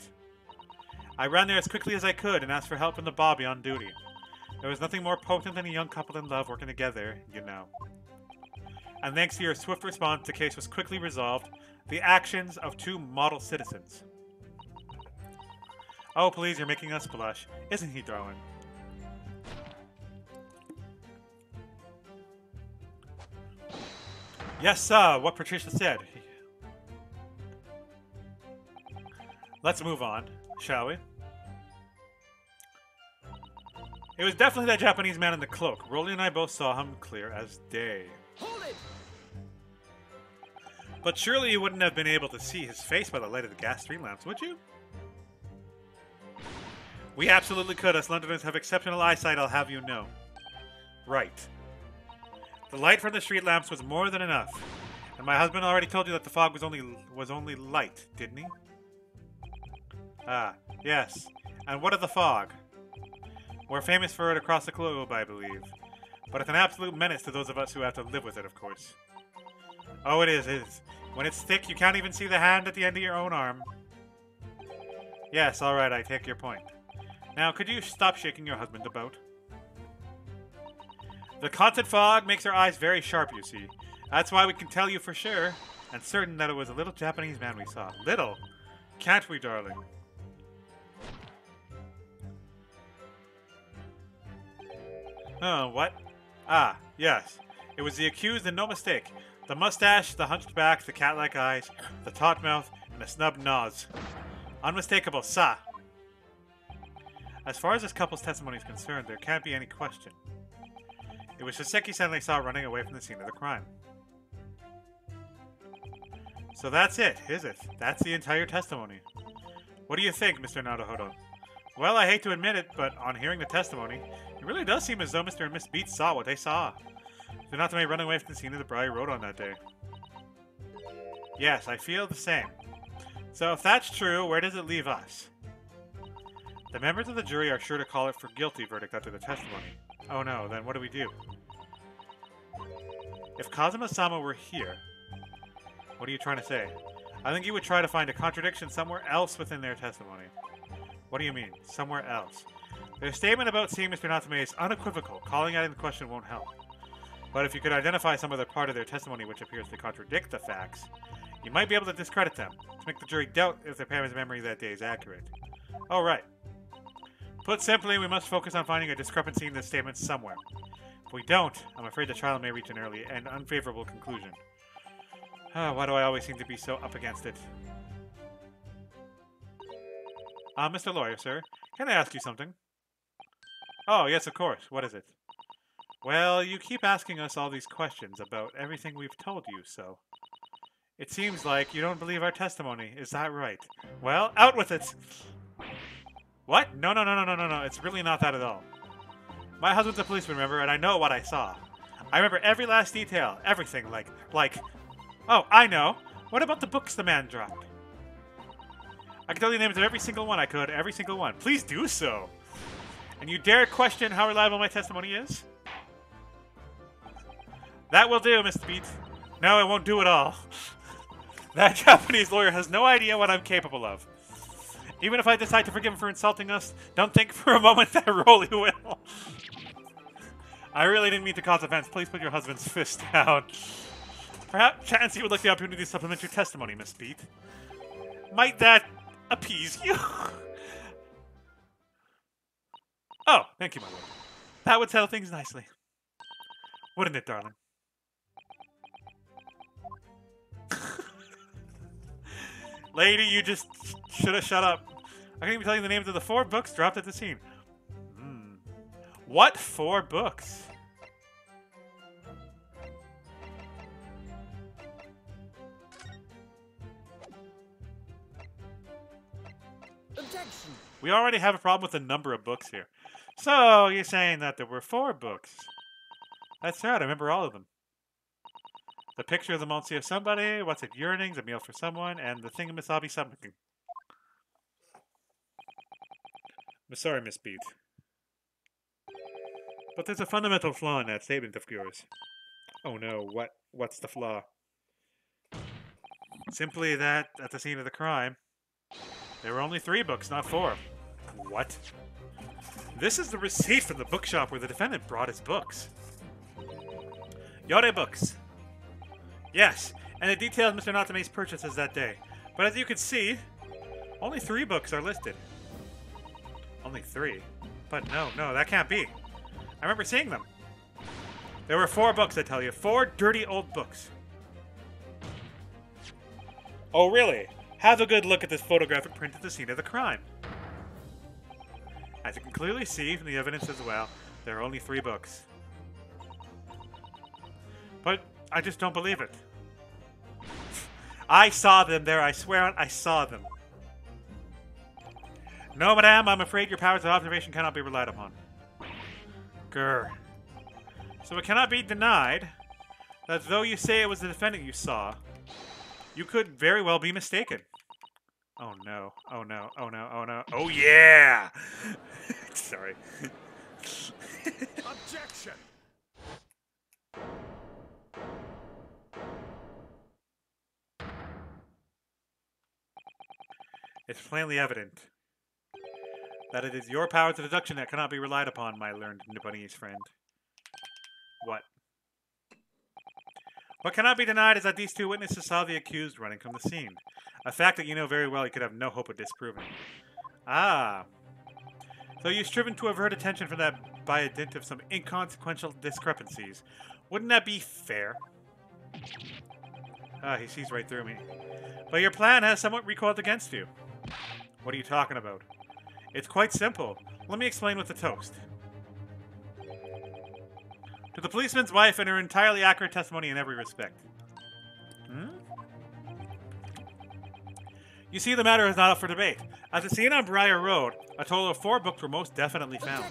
I ran there as quickly as I could and asked for help from the Bobby on duty. There was nothing more potent than a young couple in love working together, you know. And thanks to your swift response, the case was quickly resolved. The actions of two model citizens. Oh, please, you're making us blush. Isn't he, darling? Yes, sir, what Patricia said. Let's move on, shall we? It was definitely that Japanese man in the cloak. Rolly and I both saw him clear as day. Hold it! But surely you wouldn't have been able to see his face by the light of the gas street lamps, would you? We absolutely could. Us Londoners have exceptional eyesight, I'll have you know. Right. The light from the street lamps was more than enough. And my husband already told you that the fog was only was only light, didn't he? Ah, yes. And what of the fog? We're famous for it across the globe, I believe. But it's an absolute menace to those of us who have to live with it, of course. Oh, it is, it is. When it's thick, you can't even see the hand at the end of your own arm. Yes, alright, I take your point. Now, could you stop shaking your husband about? The constant fog makes our eyes very sharp, you see. That's why we can tell you for sure and certain that it was a little Japanese man we saw. Little? Can't we, darling? Oh, what? Ah, yes. It was the accused and no mistake. The mustache, the hunched back, the cat-like eyes, the taut mouth, and the snub nose. Unmistakable, sa. As far as this couple's testimony is concerned, there can't be any question. It was Soseki-san they saw running away from the scene of the crime. So that's it, is it? That's the entire testimony. What do you think, Mr. Naruhodo? Well, I hate to admit it, but on hearing the testimony, it really does seem as though Mr. and Miss Beats saw what they saw. They're not to make running away from the scene of the Briar Road on that day. Yes, I feel the same. So if that's true, where does it leave us? The members of the jury are sure to call it for guilty verdict after the testimony. Oh no, then what do we do? If Kazuma-sama were here, what are you trying to say? I think you would try to find a contradiction somewhere else within their testimony. What do you mean, somewhere else? Their statement about seeing Mr. Natsume is unequivocal. Calling out in question won't help. But if you could identify some other part of their testimony which appears to contradict the facts, you might be able to discredit them, to make the jury doubt if their parents' memory that day is accurate. All right. Put simply, we must focus on finding a discrepancy in the statements somewhere. If we don't, I'm afraid the trial may reach an early and unfavorable conclusion. Ah, why do I always seem to be so up against it? Uh, Mr. Lawyer, sir, can I ask you something? Oh, yes, of course. What is it? Well, you keep asking us all these questions about everything we've told you, so... It seems like you don't believe our testimony. Is that right? Well, out with it! What? No, no, no, no, no, no, no. It's really not that at all. My husband's a policeman, remember, and I know what I saw. I remember every last detail. Everything. Like, like... Oh, I know. What about the books the man dropped? I can tell you the names of every single one I could. Every single one. Please do so. And you dare question how reliable my testimony is? That will do, Mr. Beat. No, it won't do at all. that Japanese lawyer has no idea what I'm capable of. Even if I decide to forgive him for insulting us, don't think for a moment that Rolly will. I really didn't mean to cause offense. Please put your husband's fist down. Perhaps Chansey would like the opportunity to supplement your testimony, Miss Beat. Might that appease you? oh, thank you, my lord. That would settle things nicely. Wouldn't it, darling? Lady, you just should have shut up. I can't even tell you the names of the four books dropped at the scene. Hmm. What four books? We already have a problem with the number of books here. So, you're saying that there were four books. That's right, I remember all of them. The picture of the Monsieur Somebody, What's It Yearnings, A Meal for Someone, and the Thingamasabi Something. Sorry, Miss Beat. But there's a fundamental flaw in that statement of yours. Oh no, what what's the flaw? Simply that at the scene of the crime, there were only three books, not four. What? This is the receipt from the bookshop where the defendant brought his books. Yori books. Yes, and it details Mr. Natsume's purchases that day. But as you can see, only three books are listed. Only three? But no, no, that can't be. I remember seeing them. There were four books, I tell you. Four dirty old books. Oh, really? Have a good look at this photographic print at the scene of the crime. As you can clearly see from the evidence as well, there are only three books. But I just don't believe it. I saw them there, I swear on, I saw them. No, madame, I'm afraid your powers of observation cannot be relied upon. Grr. So it cannot be denied that though you say it was the defendant you saw, you could very well be mistaken. Oh no, oh no, oh no, oh no, oh yeah! Sorry. Objection! It's plainly evident that it is your powers of deduction that cannot be relied upon, my learned Nipponese friend. What? What cannot be denied is that these two witnesses saw the accused running from the scene. A fact that you know very well you could have no hope of disproving. Ah. So you've striven to avert attention from that by a dint of some inconsequential discrepancies. Wouldn't that be fair? Ah, he sees right through me. But your plan has somewhat recoiled against you. What are you talking about? It's quite simple. Let me explain with the toast. To the policeman's wife and her entirely accurate testimony in every respect. Hmm? You see, the matter is not up for debate. At the scene on Briar Road, a total of four books were most definitely found.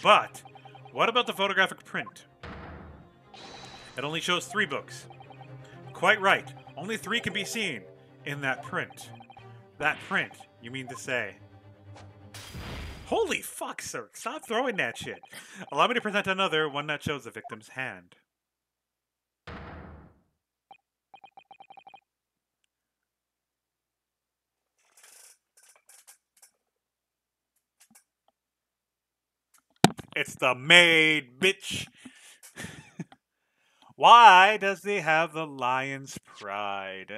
But, what about the photographic print? It only shows three books. Quite right. Only three can be seen in that print. That print, you mean to say. Holy fuck, sir. Stop throwing that shit. Allow me to present another, one that shows the victim's hand. It's the maid, bitch. Why does he have the lion's pride?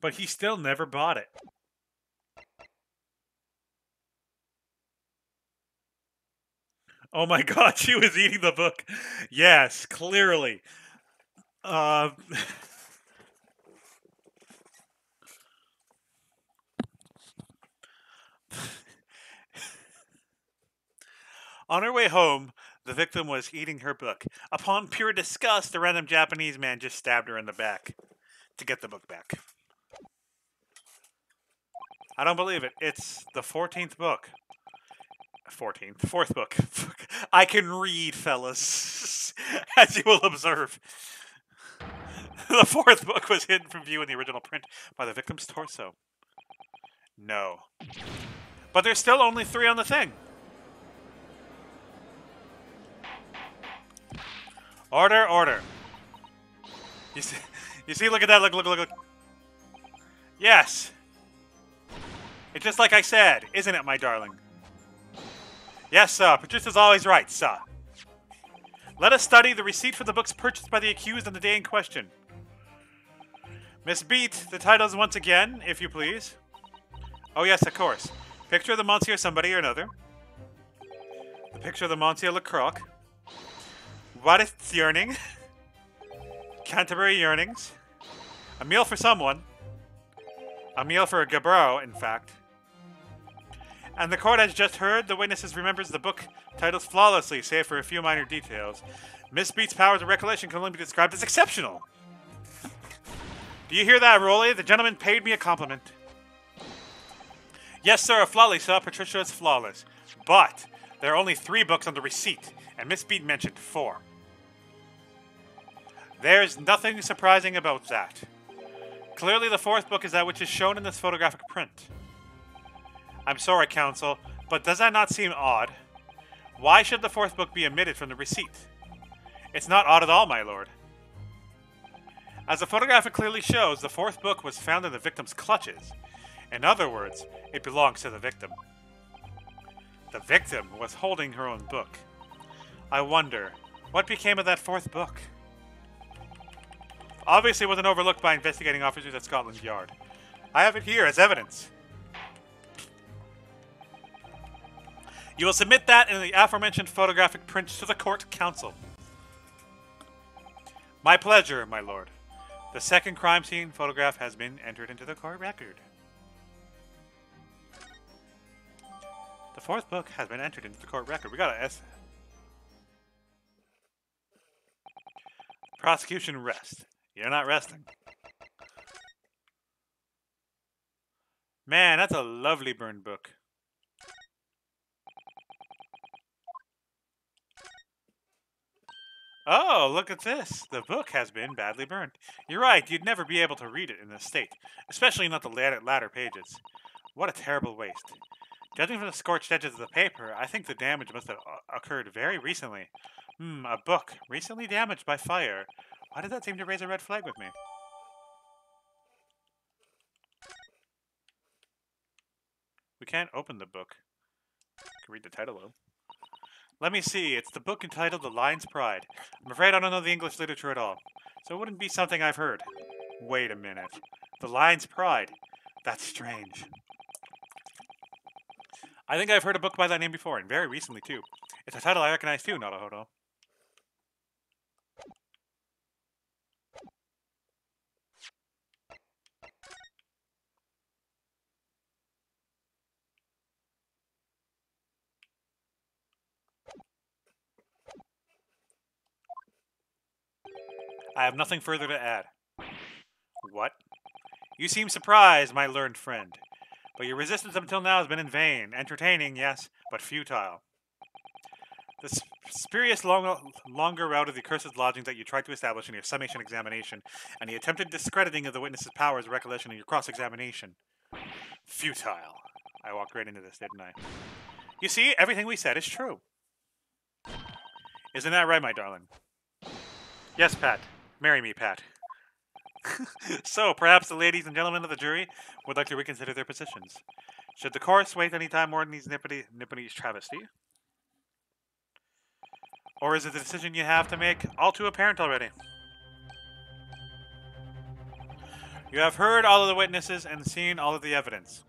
But he still never bought it. Oh my god, she was eating the book. Yes, clearly. Uh, On her way home, the victim was eating her book. Upon pure disgust, a random Japanese man just stabbed her in the back to get the book back. I don't believe it. It's the 14th book. 14th, fourth book. I can read, fellas, as you will observe. The fourth book was hidden from view in the original print by the victim's torso. No. But there's still only three on the thing. Order, order. You see, you see, look at that, look, look, look, look. Yes. It's just like I said, isn't it, my darling? Yes, sir. Patricia's always right, sir. Let us study the receipt for the books purchased by the accused on the day in question. Miss Beat, the titles once again, if you please. Oh yes, of course. Picture of the Monsieur somebody or another. The picture of the Monsieur Lecroc. What is yearning? Canterbury yearnings. A meal for someone. A meal for a Gabro, in fact. And the court has just heard the witnesses remembers the book titles flawlessly, save for a few minor details. Miss Beat's powers of recollection can only be described as exceptional. Do you hear that, Rolly? The gentleman paid me a compliment. Yes, sir, a flawless, sir. Patricia is flawless. But there are only three books on the receipt, and Miss Beat mentioned four. There's nothing surprising about that. Clearly, the fourth book is that which is shown in this photographic print. I'm sorry, Counsel, but does that not seem odd? Why should the fourth book be omitted from the receipt? It's not odd at all, my lord. As the photograph clearly shows, the fourth book was found in the victim's clutches. In other words, it belongs to the victim. The victim was holding her own book. I wonder, what became of that fourth book? Obviously it wasn't overlooked by investigating officers at Scotland Yard. I have it here as evidence. You will submit that and the aforementioned photographic print to the court council. My pleasure, my lord. The second crime scene photograph has been entered into the court record. The fourth book has been entered into the court record. We got an S. Prosecution rest. You're not resting. Man, that's a lovely burned book. Oh, look at this. The book has been badly burned. You're right, you'd never be able to read it in this state, especially not the latter, pages. What a terrible waste. Judging from the scorched edges of the paper, I think the damage must have uh, occurred very recently. Hmm, a book, recently damaged by fire. Why does that seem to raise a red flag with me? We can't open the book. I can read the title though. Let me see. It's the book entitled The Lion's Pride. I'm afraid I don't know the English literature at all, so it wouldn't be something I've heard. Wait a minute. The Lion's Pride. That's strange. I think I've heard a book by that name before, and very recently too. It's a title I recognize too, Naruhodo. I have nothing further to add. What? You seem surprised, my learned friend. But your resistance until now has been in vain. Entertaining, yes, but futile. The spurious long, longer route of the cursed lodgings that you tried to establish in your summation examination, and the attempted discrediting of the witness's powers of recollection in your cross-examination. Futile. I walked right into this, didn't I? You see, everything we said is true. Isn't that right, my darling? Yes, Pat. Marry me, Pat. so, perhaps the ladies and gentlemen of the jury would like to reconsider their positions. Should the course wait any time more than these nippity, Nipponese travesty? Or is it a decision you have to make all too apparent already? You have heard all of the witnesses and seen all of the evidence.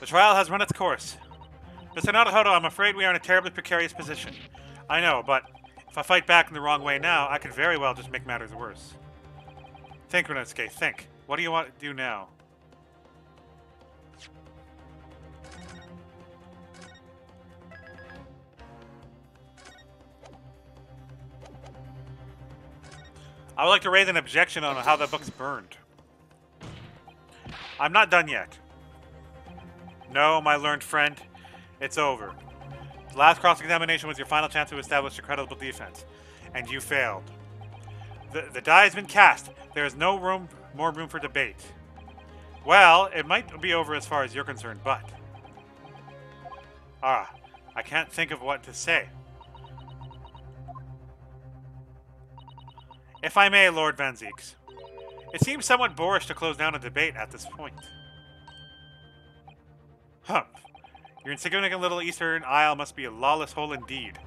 The trial has run its course. Mr. Naruhodo, I'm afraid we are in a terribly precarious position. I know, but if I fight back in the wrong way now, I could very well just make matters worse. Think, Ryunosuke, think. What do you want to do now? I would like to raise an objection on how that book's burned. I'm not done yet. No, my learned friend. It's over. Last cross-examination was your final chance to establish a credible defense, and you failed. The, the die has been cast. There is no room, more room for debate. Well, it might be over as far as you're concerned, but... Ah, I can't think of what to say. If I may, Lord Van Zieks. It seems somewhat boorish to close down a debate at this point. Humph. Your insignificant little Eastern Isle must be a lawless hole indeed.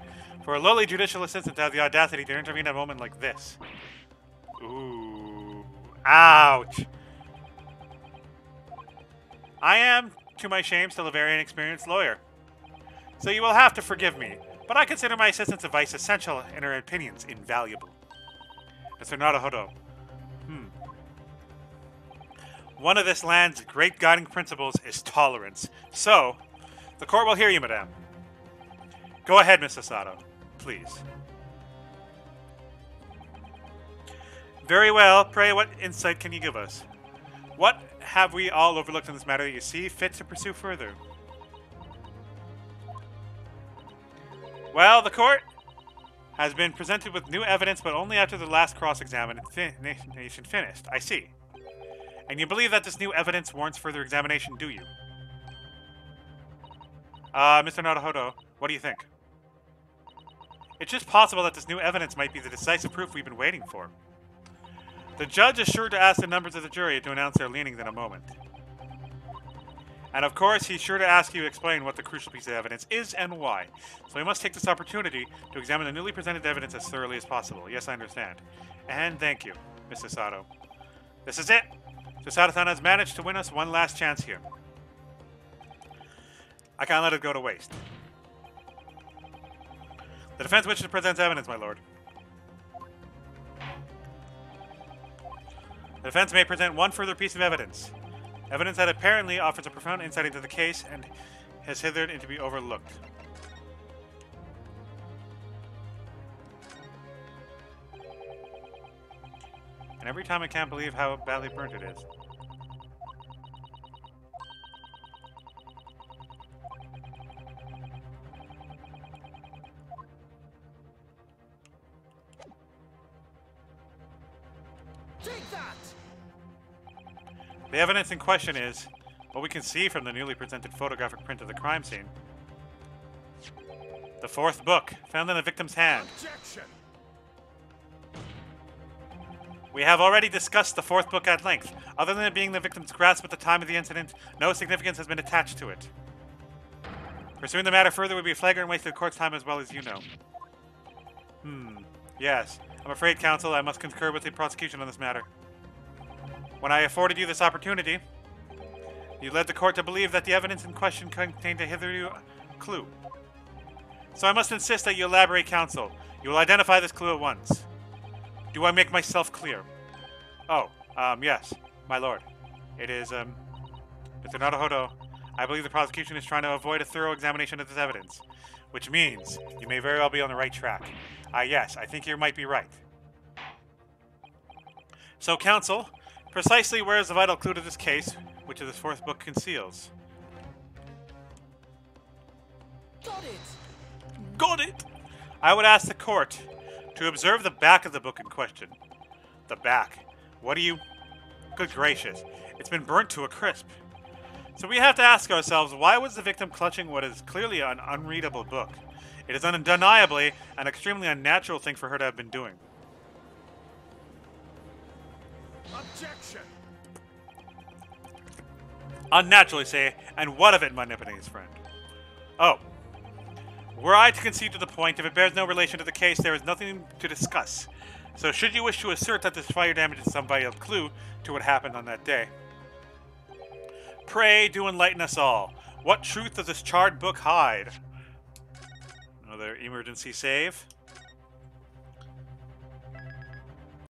For a lowly judicial assistant to have the audacity to intervene at a moment like this. Ooh. Ouch. I am, to my shame, still a very inexperienced lawyer. So you will have to forgive me, but I consider my assistant's advice essential and her opinions invaluable. Mr. Naruhodo. Hmm. One of this land's great guiding principles is tolerance. So, the court will hear you, madame. Go ahead, Miss Susato. Please. Very well. Pray, what insight can you give us? What have we all overlooked in this matter that you see fit to pursue further? Well, the court has been presented with new evidence, but only after the last cross-examination finished. I see. And you believe that this new evidence warrants further examination, do you? Uh, Mr. Naruhodo, what do you think? It's just possible that this new evidence might be the decisive proof we've been waiting for. The judge is sure to ask the members of the jury to announce their leanings in a moment. And of course, he's sure to ask you to explain what the crucial piece of evidence is and why. So we must take this opportunity to examine the newly presented evidence as thoroughly as possible. Yes, I understand. And thank you, Mr. Sato. This is it. Susato-san has managed to win us one last chance here. I can't let it go to waste. The defense wishes to present evidence, my lord. The defense may present one further piece of evidence. Evidence that apparently offers a profound insight into the case and has hitherto to be overlooked. And every time I can't believe how badly burnt it is. The evidence in question is what we can see from the newly presented photographic print of the crime scene. The fourth book, found in the victim's hand. Objection! We have already discussed the fourth book at length. Other than it being the victim's grasp at the time of the incident, no significance has been attached to it. Pursuing the matter further would be a flagrant waste of the court's time as well as you know. Hmm. Yes. I'm afraid, counsel, I must concur with the prosecution on this matter. When I afforded you this opportunity, you led the court to believe that the evidence in question contained a hitherto clue. So I must insist that you elaborate, counsel. You will identify this clue at once. Do I make myself clear? Oh, um, yes, my lord. It is, um, Mr. Naruhodo. I believe the prosecution is trying to avoid a thorough examination of this evidence, which means you may very well be on the right track. Ah, yes, I think you might be right. So, counsel, precisely where is the vital clue to this case, which this fourth book conceals? Got it! Got it! I would ask the court to observe the back of the book in question. The back. What do you. Good gracious. It's been burnt to a crisp. So we have to ask ourselves why was the victim clutching what is clearly an unreadable book? It is undeniably an extremely unnatural thing for her to have been doing. Objection! Unnaturally say, and what of it, my Nipponese friend? Oh. Were I to concede to the point, if it bears no relation to the case, there is nothing to discuss. So should you wish to assert that this fire damage is some vital clue to what happened on that day, pray do enlighten us all. What truth does this charred book hide? Another emergency save.